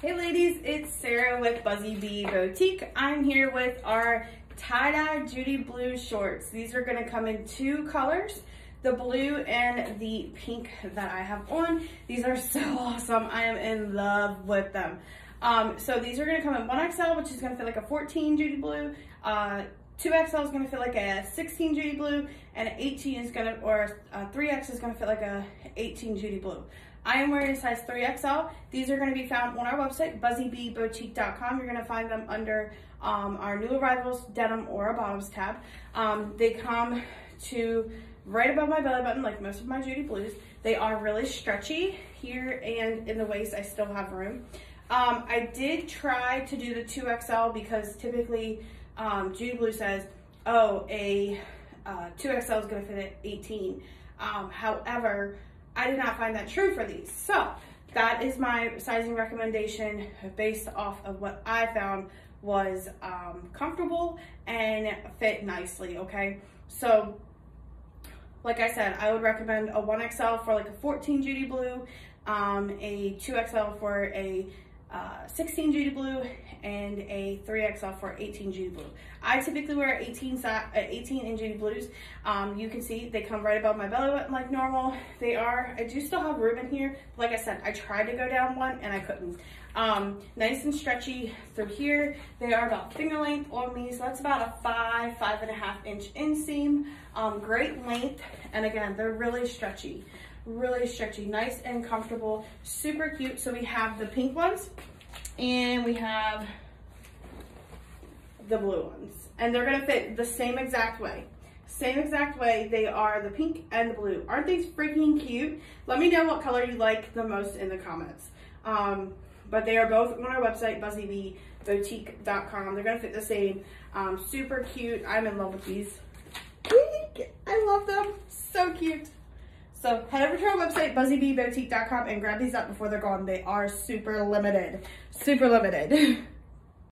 Hey ladies, it's Sarah with Buzzy Bee Boutique. I'm here with our tie-dye Judy Blue shorts. These are gonna come in two colors, the blue and the pink that I have on. These are so awesome. I am in love with them. Um, so these are gonna come in 1XL, which is gonna fit like a 14 Judy Blue. Uh, 2XL is gonna fit like a 16 Judy Blue, and an 18 is gonna, or 3X is gonna fit like a 18 Judy Blue. I am wearing a size 3XL. These are going to be found on our website, buzzybeeboutique.com. You're going to find them under um, our new arrivals, denim, or bottoms tab. Um, they come to right above my belly button, like most of my Judy Blues. They are really stretchy here and in the waist. I still have room. Um, I did try to do the 2XL because typically um, Judy Blue says, oh, a uh, 2XL is going to fit at 18. Um, however, I did not find that true for these. So that is my sizing recommendation based off of what I found was um, comfortable and fit nicely, okay? So like I said, I would recommend a 1XL for like a 14 Judy Blue, um, a 2XL for a uh, 16 Judy Blue, and a 3XL for 18 Judy Blue. I typically wear 18, uh, 18 in Judy Blues. Um, you can see they come right above my belly button like normal. They are, I do still have in here. Like I said, I tried to go down one and I couldn't. Um, nice and stretchy through here. They are about finger length on me, so that's about a five, five and a half inch inseam. Um, great length, and again, they're really stretchy really stretchy, nice and comfortable, super cute. So we have the pink ones and we have the blue ones. And they're gonna fit the same exact way. Same exact way, they are the pink and the blue. Aren't these freaking cute? Let me know what color you like the most in the comments. Um, but they are both on our website, buzzybeeboutique.com. They're gonna fit the same. Um, super cute. I'm in love with these. I love them. So cute. So head over to our website, buzzybeeboutique.com and grab these up before they're gone. They are super limited, super limited.